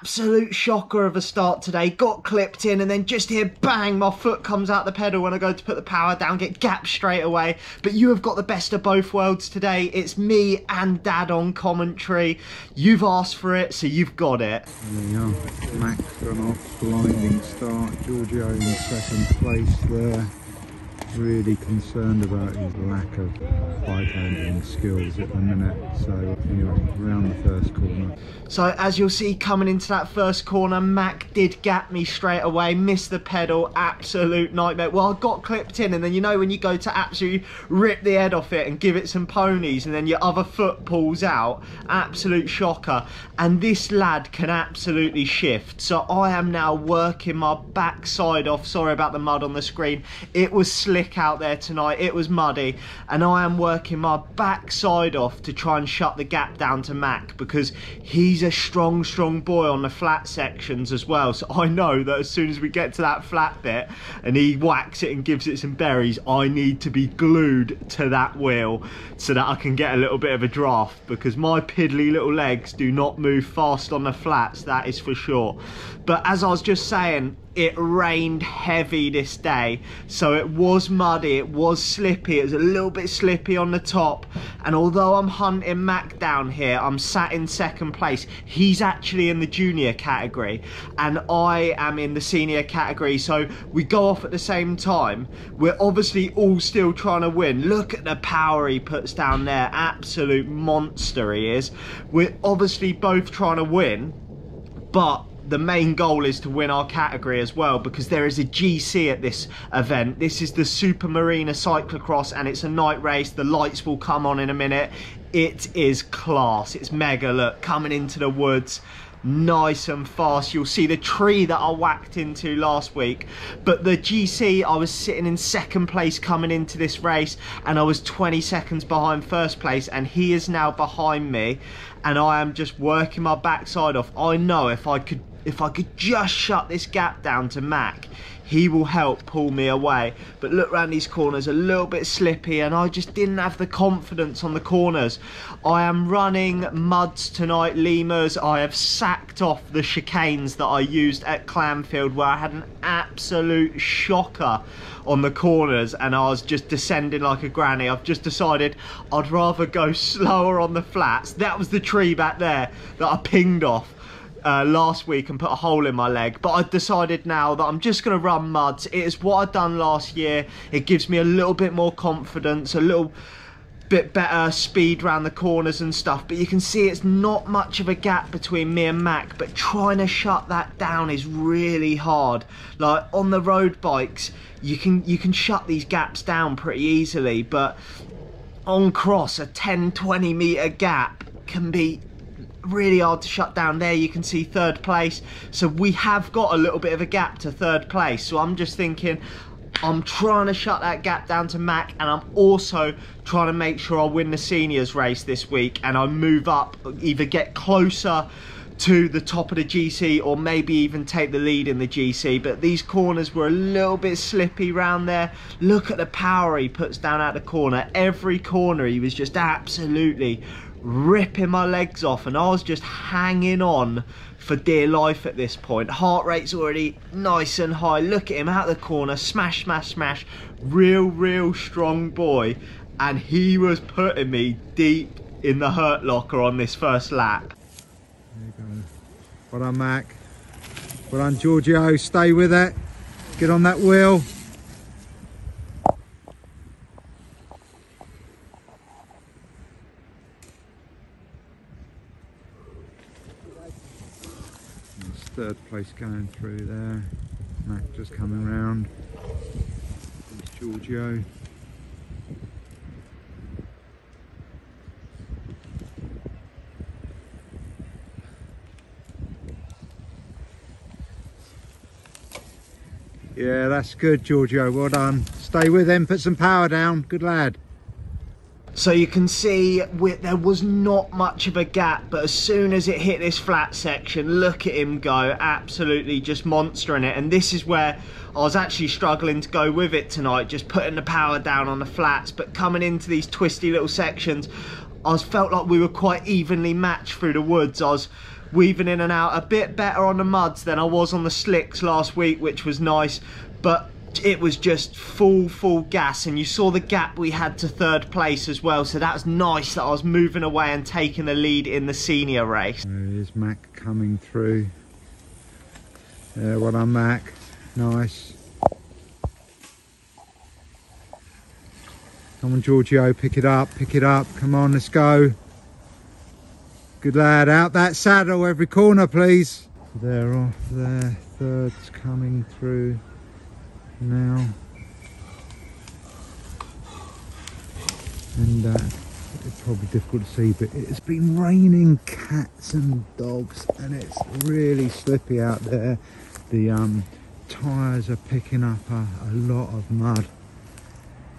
absolute shocker of a start today. Got clipped in and then just here, bang, my foot comes out the pedal when I go to put the power down, get gapped straight away. But you have got the best of both worlds today. It's me and Dad on commentary. You've asked for it, so you've got it. Max gone off, blinding start. Giorgio in second place there really concerned about his lack of bike handling skills at the minute. So anyway, corner. So as you'll see coming into that first corner, Mac did gap me straight away, missed the pedal, absolute nightmare. Well, I got clipped in and then you know when you go to absolutely rip the head off it and give it some ponies and then your other foot pulls out, absolute shocker. And this lad can absolutely shift. So I am now working my backside off. Sorry about the mud on the screen. It was slick out there tonight. It was muddy and I am working my backside off to try and shut the gap down to Mac because he's a strong, strong boy on the flat sections as well. So I know that as soon as we get to that flat bit and he whacks it and gives it some berries, I need to be glued to that wheel so that I can get a little bit of a draft because my piddly little legs do not move fast on the flats, that is for sure. But as I was just saying, it rained heavy this day. So it was muddy it was slippy it was a little bit slippy on the top. And although i'm hunting mac down here i'm sat in second place. He's actually in the junior category and i am in the senior category. So we go off at the same time. We're obviously all still trying to win. Look at the power he puts down there. Absolute monster he is. We're obviously both trying to win but the main goal is to win our category as well because there is a GC at this event. This is the Supermarine Cyclocross and it's a night race. The lights will come on in a minute. It is class. It's mega. Look, coming into the woods nice and fast. You'll see the tree that I whacked into last week. But the GC, I was sitting in second place coming into this race and I was 20 seconds behind first place and he is now behind me and I am just working my backside off. I know if I could if I could just shut this gap down to Mac, he will help pull me away. But look around these corners, a little bit slippy, and I just didn't have the confidence on the corners. I am running muds tonight, Limus. I have sacked off the chicanes that I used at Clanfield, where I had an absolute shocker on the corners, and I was just descending like a granny. I've just decided I'd rather go slower on the flats. That was the tree back there that I pinged off uh, last week and put a hole in my leg but I've decided now that I'm just going to run muds it is what I've done last year. It gives me a little bit more confidence a little bit better speed around the corners and stuff but you can see it's not much of a gap between me and Mac but trying to shut that down is really hard. Like on the road bikes you can you can shut these gaps down pretty easily but on cross a 10 20 meter gap can be really hard to shut down there. You can see third place. So we have got a little bit of a gap to third place. So I'm just thinking I'm trying to shut that gap down to Mac and I'm also trying to make sure I win the seniors race this week and I move up either get closer to the top of the GC or maybe even take the lead in the GC but these corners were a little bit slippy round there look at the power he puts down at the corner every corner he was just absolutely ripping my legs off and I was just hanging on for dear life at this point. Heart rate's already nice and high. Look at him out the corner, smash, smash, smash. Real, real strong boy. And he was putting me deep in the hurt locker on this first lap. Well done, Mac. Well done, Giorgio. Stay with it. Get on that wheel. third place going through there. Mac just coming round. There's Giorgio. Yeah, that's good, Giorgio. Well done. Stay with him, put some power down. Good lad. So you can see there was not much of a gap, but as soon as it hit this flat section, look at him go, absolutely just monstering it. And this is where I was actually struggling to go with it tonight, just putting the power down on the flats, but coming into these twisty little sections, I felt like we were quite evenly matched through the woods. I was weaving in and out. A bit better on the muds than I was on the slicks last week, which was nice. But it was just full full gas and you saw the gap we had to third place as well so that was nice that I was moving away and taking the lead in the senior race. There is Mac coming through. There well done Mac. Nice. Come on Giorgio pick it up pick it up. Come on let's go. Good lad out that saddle every corner please. They're off there thirds coming through now. And uh, it's probably difficult to see but it's been raining cats and dogs and it's really slippy out there. The um, tires are picking up a, a lot of mud.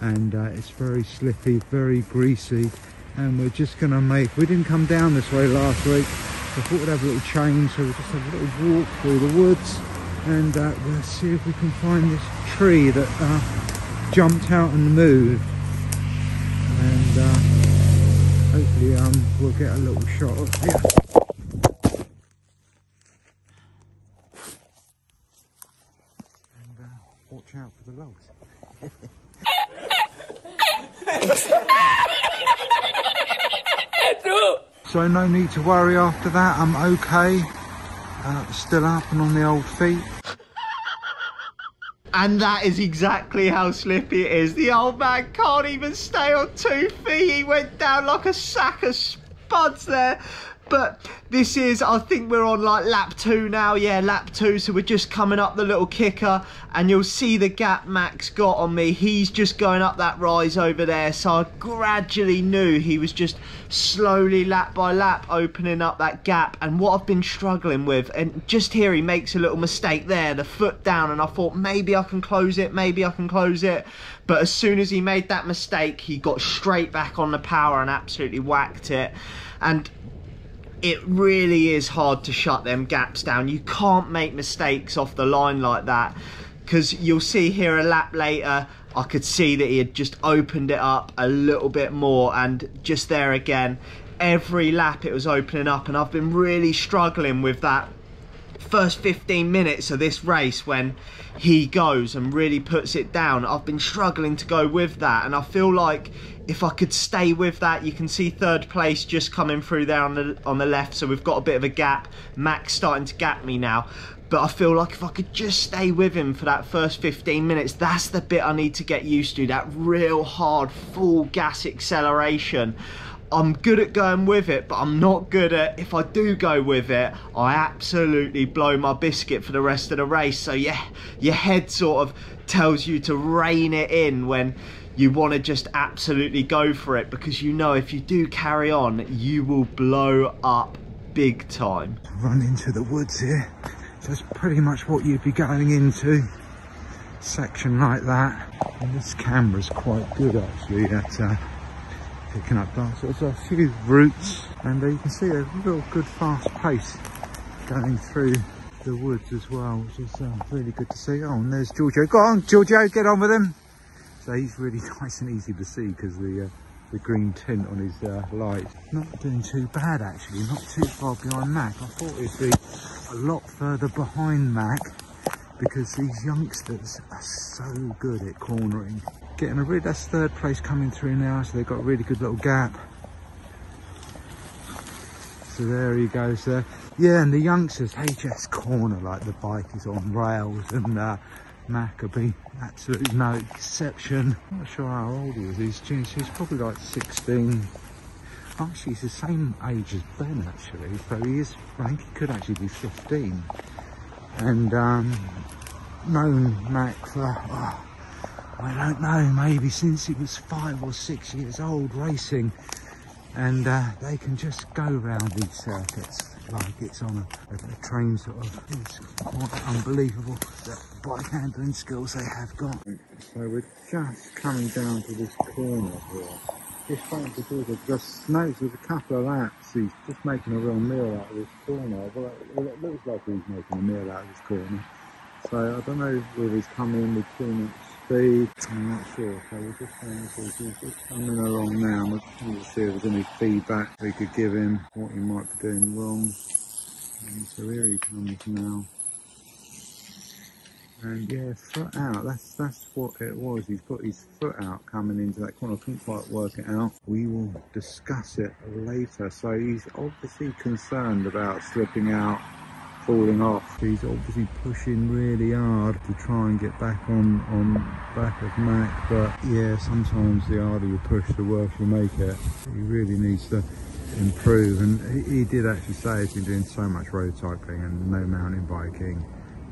And uh, it's very slippy very greasy. And we're just gonna make we didn't come down this way last week. So I thought we'd have a little change so we'll just have a little walk through the woods and uh, we'll see if we can find this tree that uh, jumped out and moved and uh, hopefully um, we'll get a little shot of it. And uh, watch out for the logs. so no need to worry after that, I'm okay. Uh, still and on the old feet. And that is exactly how slippy it is. The old man can't even stay on two feet. He went down like a sack of spuds there. But this is, I think we're on like lap two now. Yeah, lap two. So we're just coming up the little kicker and you'll see the gap Max got on me. He's just going up that rise over there. So I gradually knew he was just slowly lap by lap opening up that gap. And what I've been struggling with, and just here he makes a little mistake there, the foot down. And I thought maybe I can close it, maybe I can close it. But as soon as he made that mistake, he got straight back on the power and absolutely whacked it. And it really is hard to shut them gaps down. You can't make mistakes off the line like that because you'll see here a lap later I could see that he had just opened it up a little bit more and just there again every lap it was opening up and I've been really struggling with that first 15 minutes of this race when he goes and really puts it down I've been struggling to go with that and I feel like if I could stay with that you can see third place just coming through there on the on the left so we've got a bit of a gap. Max starting to gap me now. But I feel like if I could just stay with him for that first 15 minutes that's the bit I need to get used to that real hard full gas acceleration. I'm good at going with it, but I'm not good at, if I do go with it, I absolutely blow my biscuit for the rest of the race. So yeah, your head sort of tells you to rein it in when you want to just absolutely go for it because you know if you do carry on, you will blow up big time. Run into the woods here. That's pretty much what you'd be going into. Section like that. And this camera's quite good actually at uh, picking up glass. There's a few roots and uh, you can see a real good fast pace going through the woods as well, which is uh, really good to see. Oh, and there's Giorgio. Go on, Giorgio, get on with him. So he's really nice and easy to see because the uh, the green tint on his uh, light. Not doing too bad actually, not too far behind Mac. I thought it'd be a lot further behind Mac because these youngsters are so good at cornering getting a really, that's third place coming through now, so they've got a really good little gap. So there he goes there. Yeah, and the youngsters, they just corner like the bike is on rails and uh, Maccabee, absolutely no exception. I'm not sure how old he is, he's, he's probably like 16. Actually, he's the same age as Ben actually, so he is, I think he could actually be 15. And um, known Mac for, oh, I don't know, maybe since he was five or six years old racing. And uh, they can just go around these circuits like it's on a, a, a train sort of. It's quite unbelievable the bike handling skills they have got. So we're just coming down to this corner here. Just do the just notice there's a couple of laps. He's just making a real meal out of this corner. Well, it, looks like he's making a meal out of this corner. So I don't know whether he's coming in with too much I'm not sure. So we're just trying to just coming along now. To see if there's any feedback we could give him, what he might be doing wrong. And so here he comes now. And yeah, foot out. That's that's what it was. He's put his foot out coming into that corner. I couldn't quite work it out. We will discuss it later. So he's obviously concerned about slipping out, falling off. He's obviously pushing really hard to try and get back on on back of Mac. But yeah, sometimes the harder you push, the worse you make it. He really needs to improve. And he, he did actually say he's been doing so much road cycling and no mountain biking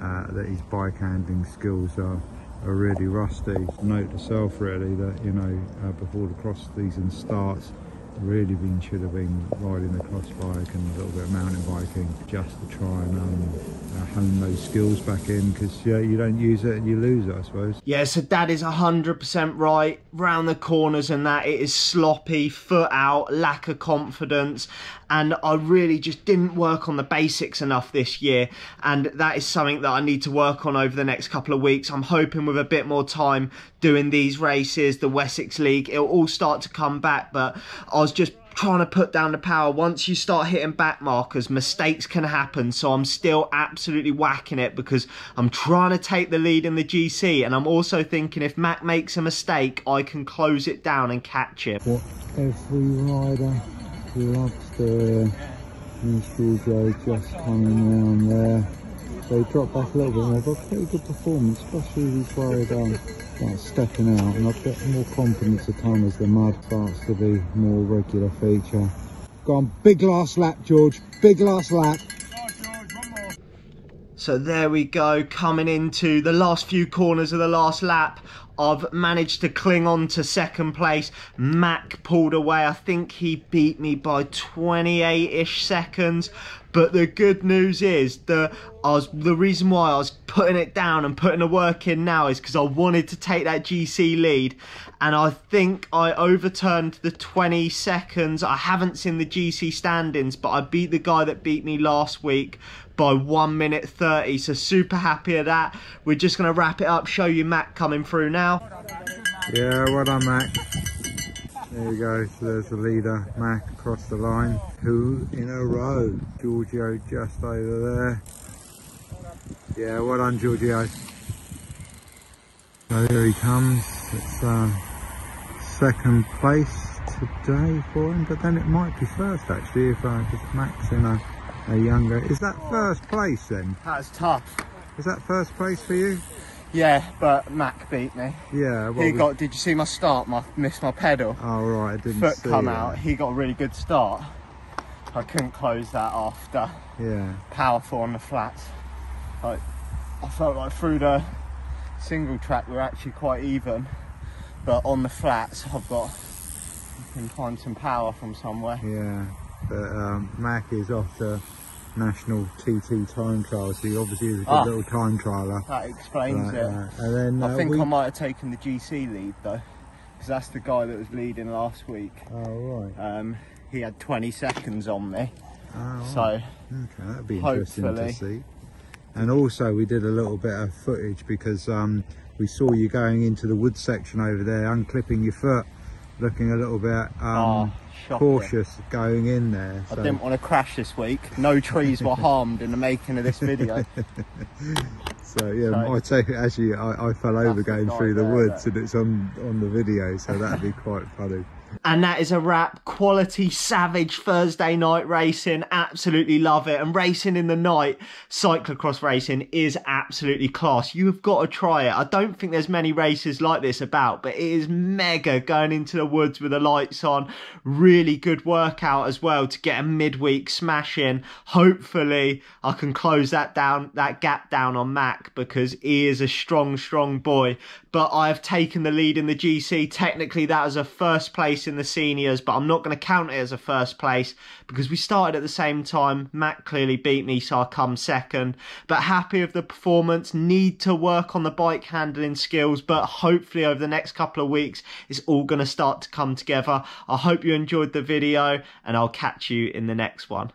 uh, that his bike handling skills are, are really rusty. Note to self really that, you know, uh, before the cross season starts, really been should have been riding the cross bike and a little bit of mountain biking just to try and um, uh, hone those skills back in because yeah, you don't use it and you lose it I suppose. Yeah, so Dad is 100% right. Round the corners and that, it is sloppy, foot out, lack of confidence. And I really just didn't work on the basics enough this year. And that is something that I need to work on over the next couple of weeks. I'm hoping with a bit more time doing these races, the Wessex League, it'll all start to come back. But I was just trying to put down the power. Once you start hitting back markers, mistakes can happen. So I'm still absolutely whacking it because I'm trying to take the lead in the GC. And I'm also thinking if Mac makes a mistake, I can close it down and catch. What every rider loves to Giorgio just coming around there. They drop back a little bit more, but pretty good performance, especially these worried um, stepping out. And I've got more confidence to come as the mud starts to be more regular feature. Go on, big last lap, George. Big last lap. So there we go, coming into the last few corners of the last lap. I've managed to cling on to second place. Mac pulled away. I think he beat me by 28-ish seconds. But the good news is the I was the reason why I was putting it down and putting the work in now is because I wanted to take that GC lead, and I think I overturned the 20 seconds. I haven't seen the GC standings, but I beat the guy that beat me last week by 1 minute 30 so super happy at that we're just going to wrap it up show you Mac coming through now yeah well done Mac there you go, so there's the leader, Mac, across the line. Two in a row. Giorgio just over there. Yeah, well done, Giorgio. So here he comes. It's uh, second place today for him, but then it might be first actually if uh, just Max in a, a younger. Is that first place then? That's tough. Is that first place for you? Yeah, but Mac beat me. Yeah. He got. Did you see my start? My missed my pedal. Oh right, I didn't Foot come that. out. He got a really good start. I couldn't close that after. Yeah. Powerful on the flats. Like I felt like through the single track we're actually quite even, but on the flats I've got. I can find some power from somewhere. Yeah. But um, Mac is off to national TT time trial, so he obviously is a good Ah. little time trialer. That explains it. And then I uh, think we... I might have taken the GC lead though, because that's the guy that was leading last week. Oh right. Um, he had 20 seconds on me, Oh, so Okay, that'd be interesting hopefully- to see. And also, we did a little bit of footage because um, we saw you going into the wood section over there, unclipping your foot, looking a little bit um, Ah, shocking. cautious going in there. I So, didn't want to crash this week. No trees were harmed in the making of this video. so yeah, so- I take actually I, I fell over going through the woods, and it's on on the video, so that'd be quite funny. And that is a wrap. Quality savage Thursday night racing. Absolutely love it. And racing in the night, cyclocross racing is absolutely class. You've got to try it. I don't think there's many races like this about, but it is mega going into the woods with the lights on. Really good workout as well to get a midweek smash in. Hopefully I can close that down, that gap down on Mac because he is a strong, strong boy. But I've taken the lead in the GC. Technically that was a first place in the seniors, but I'm not going to count it as a first place because we started at the same time. Matt clearly beat me, so I come second. But happy with the performance. Need to work on the bike handling skills, but hopefully over the next couple of weeks, it's all going to start to come together. I hope you enjoyed the video, and I'll catch you in the next one.